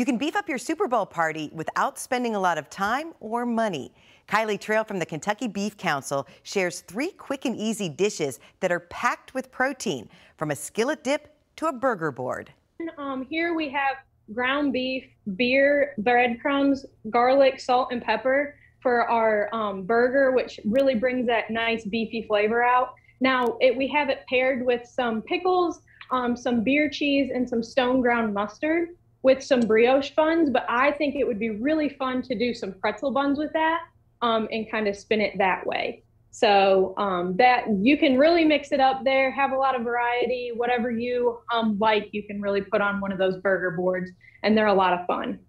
You can beef up your Super Bowl party without spending a lot of time or money. Kylie Trail from the Kentucky Beef Council shares three quick and easy dishes that are packed with protein, from a skillet dip to a burger board. Um, here we have ground beef, beer, breadcrumbs, garlic, salt, and pepper for our um, burger, which really brings that nice beefy flavor out. Now, it, we have it paired with some pickles, um, some beer cheese, and some stone ground mustard with some brioche buns, but I think it would be really fun to do some pretzel buns with that um, and kind of spin it that way. So um, that you can really mix it up there, have a lot of variety, whatever you um, like, you can really put on one of those burger boards, and they're a lot of fun.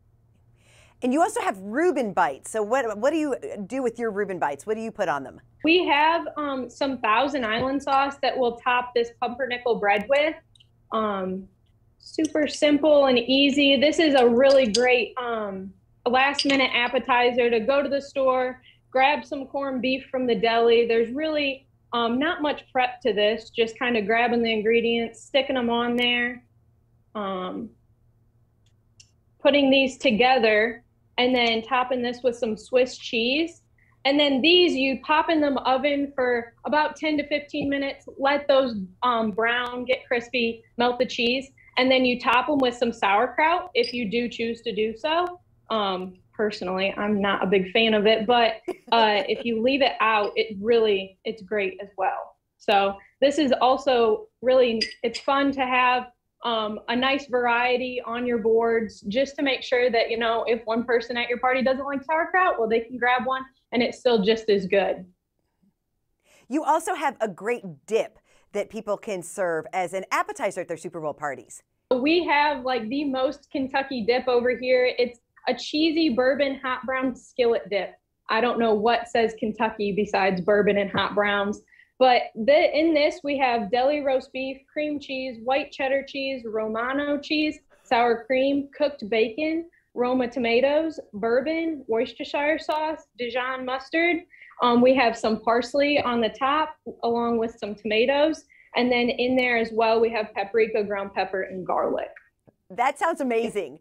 And you also have Reuben bites. So what what do you do with your Reuben bites? What do you put on them? We have um, some Thousand Island sauce that we'll top this pumpernickel bread with. Um, super simple and easy. This is a really great um, last minute appetizer to go to the store, grab some corned beef from the deli. There's really um, not much prep to this, just kind of grabbing the ingredients, sticking them on there, um, putting these together, and then topping this with some Swiss cheese. And then these you pop in the oven for about 10 to 15 minutes, let those um, brown, get crispy, melt the cheese and then you top them with some sauerkraut if you do choose to do so. Um, personally, I'm not a big fan of it, but uh, if you leave it out, it really it's great as well. So this is also really it's fun to have um, a nice variety on your boards just to make sure that you know if one person at your party doesn't like sauerkraut, well they can grab one and it's still just as good. You also have a great dip that people can serve as an appetizer at their Super Bowl parties? We have like the most Kentucky dip over here. It's a cheesy bourbon hot brown skillet dip. I don't know what says Kentucky besides bourbon and hot browns. But the, in this, we have deli roast beef, cream cheese, white cheddar cheese, Romano cheese, sour cream, cooked bacon, Roma tomatoes, bourbon, Worcestershire sauce, Dijon mustard, um, we have some parsley on the top along with some tomatoes. And then in there as well, we have paprika, ground pepper, and garlic. That sounds amazing.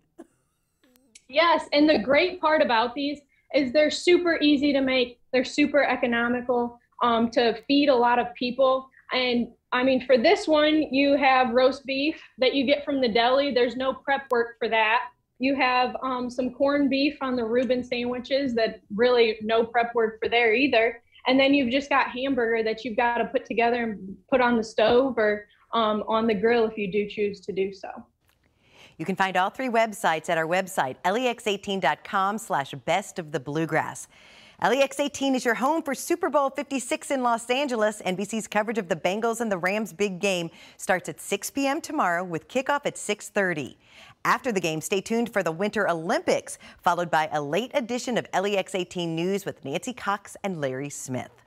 Yes. And the great part about these is they're super easy to make. They're super economical um, to feed a lot of people. And I mean, for this one, you have roast beef that you get from the deli. There's no prep work for that. You have um, some corned beef on the Reuben sandwiches that really no prep work for there either. And then you've just got hamburger that you've got to put together and put on the stove or um, on the grill if you do choose to do so. You can find all three websites at our website, lex18.com slash best of the bluegrass. LEX 18 is your home for Super Bowl 56 in Los Angeles. NBC's coverage of the Bengals and the Rams big game starts at 6 p.m. tomorrow with kickoff at 6.30. After the game, stay tuned for the Winter Olympics, followed by a late edition of LEX 18 News with Nancy Cox and Larry Smith.